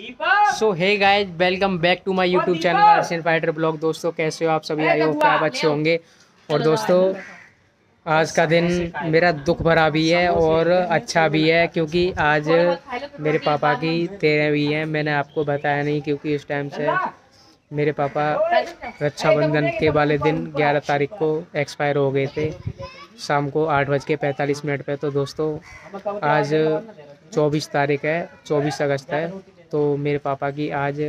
So hey guys welcome back to my YouTube channel Arshan fighter blog दोस्तों कैसे हो आप सभी? आई हो क्या आप अच्छे होंगे। और दोस्तों आज का दिन मेरा दुख भरा भी है और अच्छा भी है क्योंकि आज मेरे पापा की तेरहवीं है। मैंने आपको बताया नहीं क्योंकि इस टाइम से मेरे पापा रक्षाबंधन के वाले दिन 11 तारीख को एक्सपायर हो गए थे। शाम को आठ बज के पैंतालीस मिनट पर तो दोस्तों आज 24 तारीख है 24 अगस्त है। तो मेरे पापा की आज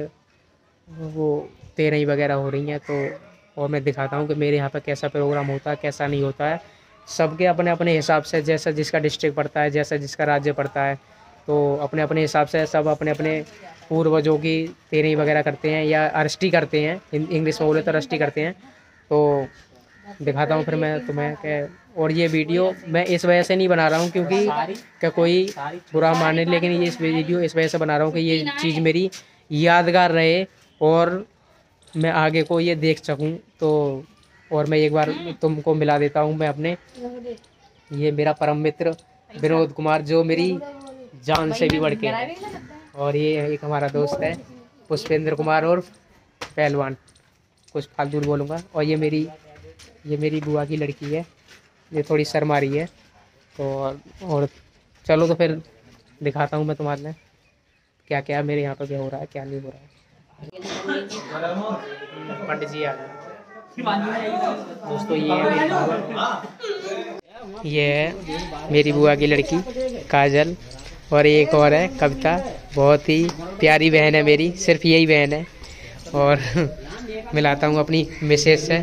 वो तेरह वगैरह हो रही हैं तो और मैं दिखाता हूँ कि मेरे यहाँ पर कैसा प्रोग्राम होता है, कैसा नहीं होता है। सबके अपने अपने हिसाब से जैसा जिसका डिस्ट्रिक्ट पड़ता है, जैसा जिसका राज्य पड़ता है तो अपने अपने हिसाब से सब अपने अपने पूर्वजों की तेरह वगैरह करते हैं या अरस्टी करते हैं इंग्लिश में बोले तो अरेस्टी करते हैं। तो दिखाता हूँ, फिर मैं तुम्हें कि और ये वीडियो मैं इस वजह से नहीं बना रहा हूँ क्योंकि क्या कोई बुरा माने लेकिन ये इस वीडियो इस वजह से बना रहा हूँ कि ये चीज़ मेरी यादगार रहे और मैं आगे को ये देख सकूँ। तो और मैं एक बार तुमको मिला देता हूँ मैं अपने। ये मेरा परम मित्र विनोद कुमार, जो मेरी जान से भी बढ़ के और ये एक हमारा दोस्त है, पुष्पेंद्र कुमार और पहलवान। कुछ फालतू बोलूँगा। और ये मेरी ये मेरी बुआ की लड़की है, ये थोड़ी शर्मा रही है। तो और चलो तो फिर दिखाता हूँ मैं तुम्हारे क्या क्या मेरे यहाँ पर क्या हो रहा है, क्या नहीं हो रहा है। पंडित जी आ दोस्तों, ये है ये है मेरी बुआ की लड़की, काजल। और एक और है, कविता। बहुत ही प्यारी बहन है मेरी, सिर्फ़ यही बहन है। और मिलाता हूँ अपनी मिसेज से।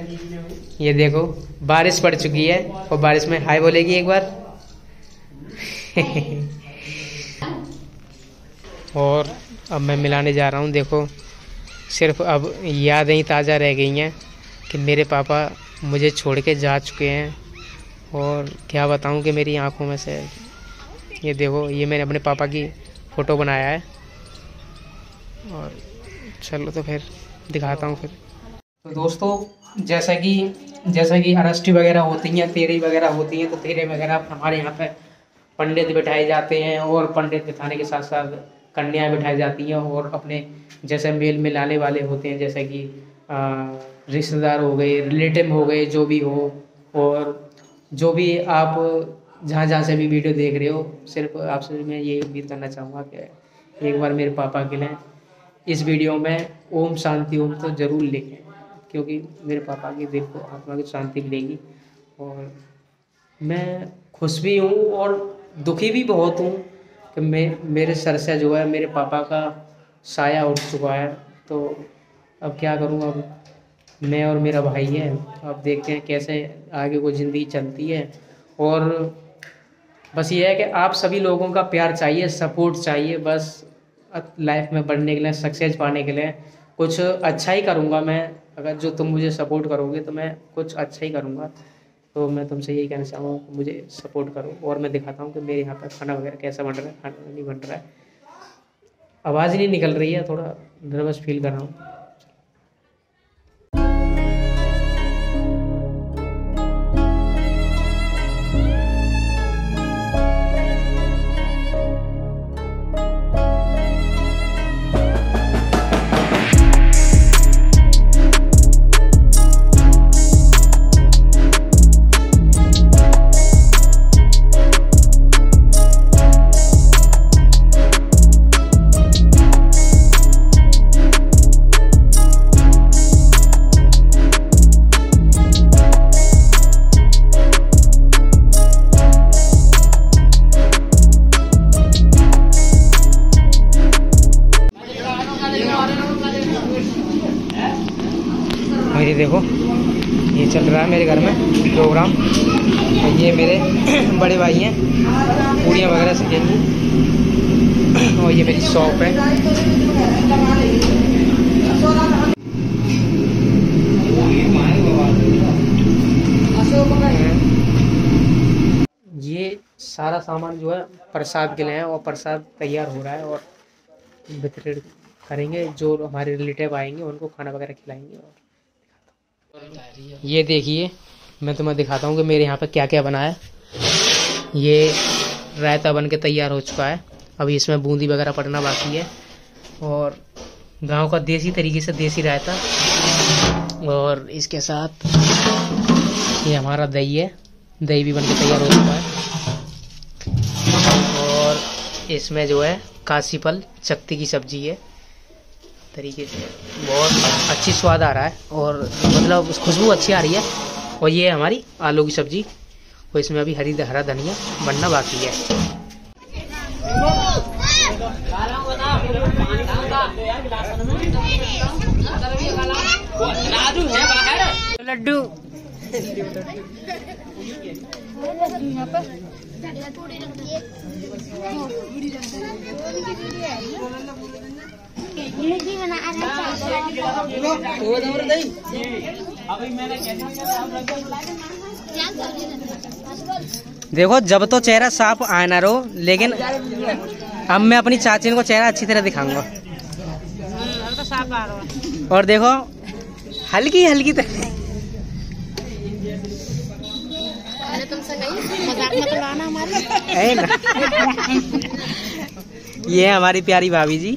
ये देखो, बारिश पड़ चुकी है और बारिश में हाय बोलेगी एक बार। और अब मैं मिलाने जा रहा हूँ, देखो, सिर्फ़ अब यादें ही ताज़ा रह गई हैं कि मेरे पापा मुझे छोड़ के जा चुके हैं। और क्या बताऊँ कि मेरी आँखों में से, ये देखो, ये मैंने अपने पापा की फ़ोटो बनाया है। और चलो तो फिर दिखाता हूँ फिर। तो दोस्तों जैसा कि जैसा कि अरेस्टी वगैरह होती हैं, तेरी वगैरह होती हैं तो तेरे वगैरह हमारे यहाँ पे पंडित बिठाए जाते हैं और पंडित बिठाने के साथ साथ कन्याएँ बिठाई जाती हैं और अपने जैसे मेल मिलाने वाले होते हैं, जैसे कि रिश्तेदार हो गए, रिलेटिव हो गए, जो भी हो, और जो भी आप जहाँ जहाँ से भी वीडियो देख रहे हो, सिर्फ़ आपसे मैं ये उम्मीद करना चाहूँगा कि एक बार मेरे पापा के लिए इस वीडियो में ओम शांति, ओम तो ज़रूर लिखें। क्योंकि मेरे पापा की दिल को, आत्मा की शांति मिलेगी। और मैं खुश भी हूँ और दुखी भी बहुत हूँ कि मैं, मेरे सर से जो है, मेरे पापा का साया उठ चुका है। तो अब क्या करूँ, अब मैं और मेरा भाई है। अब देखते हैं कैसे आगे को ज़िंदगी चलती है। और बस ये है कि आप सभी लोगों का प्यार चाहिए, सपोर्ट चाहिए, बस लाइफ में बढ़ने के लिए, सक्सेस पाने के लिए। कुछ अच्छा ही करूँगा मैं। अगर जो तुम मुझे सपोर्ट करोगे तो मैं कुछ अच्छा ही करूँगा। तो मैं तुमसे यही कहना चाहूँगा कि मुझे सपोर्ट करो। और मैं दिखाता हूँ कि मेरे यहाँ पर खाना वगैरह कैसा बन रहा है, खाना नहीं बन रहा है। आवाज़ ही नहीं निकल रही है, थोड़ा नर्वस फील कर रहा हूँ। ये देखो, ये चल रहा है मेरे घर में प्रोग्राम ये मेरे बड़े भाई हैं, पूड़ियाँ वगैरह सीखेंगी। और ये मेरी शॉप है। ये सारा सामान जो है प्रसाद के लिए है, और प्रसाद तैयार हो रहा है, और वितरण करेंगे। जो हमारे रिलेटिव आएँगे, उनको खाना वगैरह खिलाएँगे, और ये देखिए, मैं तुम्हें दिखाता हूँ कि मेरे यहाँ पर क्या क्या बना है। ये रायता बन के तैयार हो चुका है। अभी इसमें बूंदी वगैरह पड़ना बाकी है। और गाँव का देसी तरीके से देसी रायता। और इसके साथ ये हमारा दही है। दही भी बन के तैयार हो चुका है। और इसमें जो है काशी फल, चक्ति की सब्ज़ी है। तरीके से। बहुत अच्छी स्वाद आ रहा है और मतलब खुशबू अच्छी आ रही है। और ये है हमारी आलू की सब्ज़ी। और इसमें अभी हरी हरा धनिया बनना बाकी है। लड्डू। देखो जब तो चेहरा साफ़ आए ना रहो लेकिन अब मैं अपनी चाची को चेहरा अच्छी तरह दिखाऊँगा। और देखो हल्की हल्की तरह। ना? ये हमारी प्यारी भाभी जी।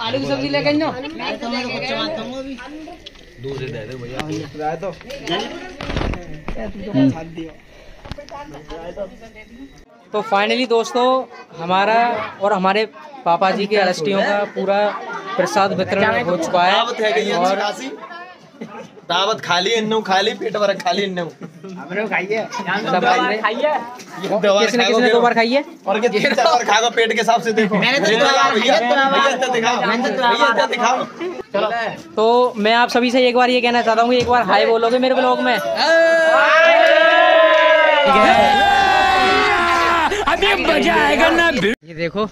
आलू की सब्ज़ी लेके नो तो फाइनली दोस्तों हमारा और हमारे पापा जी के अरस्टियों का पूरा प्रसाद वितरण हो चुका है। और दावत खाली खाली पेट भर खाली दवा किसने किसने दो बार खाई है? और के तीन चार बार खाओगे पेट के हिसाब से देखो। मैंने तो भैया भैया इतना दिखाओ। भैया दिखाओ। तो मैं आप सभी से एक बार ये कहना चाहता हूँ एक बार हाय बोलोगे मेरे ब्लॉग में। अभी मज़ा आएगा ना? ये देखो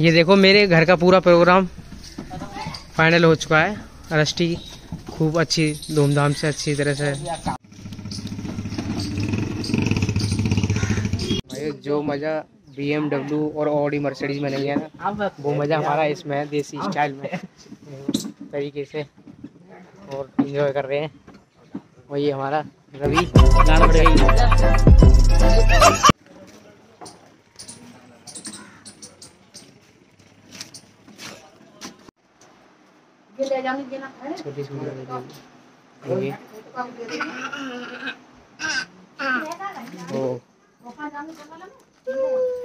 ये देखो मेरे घर का पूरा प्रोग्राम फाइनल हो चुका है। रस्टी खूब अच्छी धूमधाम से अच्छी तरह से जो मज़ा बी और ऑडी मर्सिडीज में नहीं है ना वो मज़ा हमारा इसमें है देसी स्टाइल में। तरीके से और इंजॉय कर रहे हैं। और ये हमारा रवि छोटी छोटी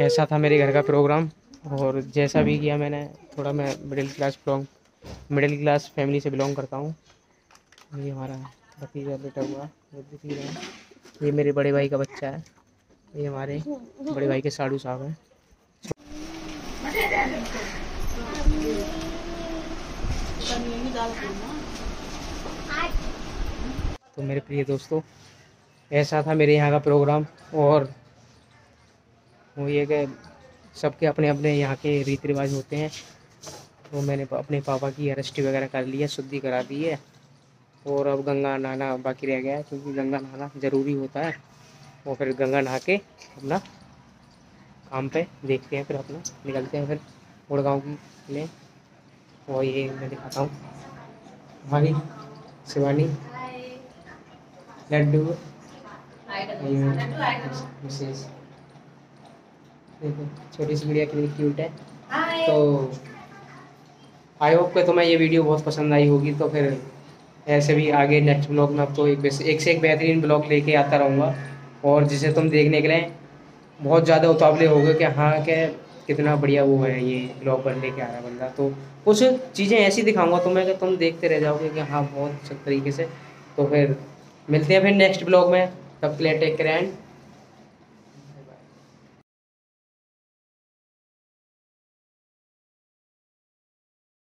ऐसा था मेरे घर का प्रोग्राम और जैसा भी किया मैंने, थोड़ा मैं middle class middle class family से बिलोंग करता हूँ। ये हमारा भतीजा बेटा हुआ, ये दिख रहा ये मेरे बड़े भाई का बच्चा है। ये हमारे बड़े भाई के साड़ू साहब हैं। तो मेरे प्रिय दोस्तों, ऐसा था मेरे यहाँ का प्रोग्राम और वो ये कि सबके अपने अपने यहाँ के रीति रिवाज होते हैं। तो मैंने अपने पापा की अरेस्टी वगैरह कर ली है शुद्धि करा दी है। और अब गंगा नहाना बाकी रह गया है क्योंकि गंगा नहाना ज़रूरी होता है। और फिर गंगा नहा के अपना काम पे देखते हैं फिर अपना निकलते हैं फिर गुड़गांव की लिए और ये मैं दिखाता हूँ। हमारी शिवानी लड्डू। मिसेस देखो छोटी सी गुड़िया कितनी क्यूट है। तो आई होप कि तुम्हें ये वीडियो बहुत पसंद आई होगी तो फिर ऐसे भी आगे नेक्स्ट ब्लॉग में तो एक एक से एक बेहतरीन ब्लॉग लेके आता रहूँगा। और जिसे तुम देखने के लिए बहुत ज़्यादा उतावले हो गए कि हाँ क्या कितना बढ़िया वो है ये ब्लॉग बन लेके आ रहा है बंदा। तो कुछ चीज़ें ऐसी दिखाऊँगा तुम्हें कि तुम देखते रह जाओगे कि हाँ बहुत अच्छे तरीके से। तो फिर मिलते हैं फिर नेक्स्ट ब्लॉग में। तब के लिए टेक एंड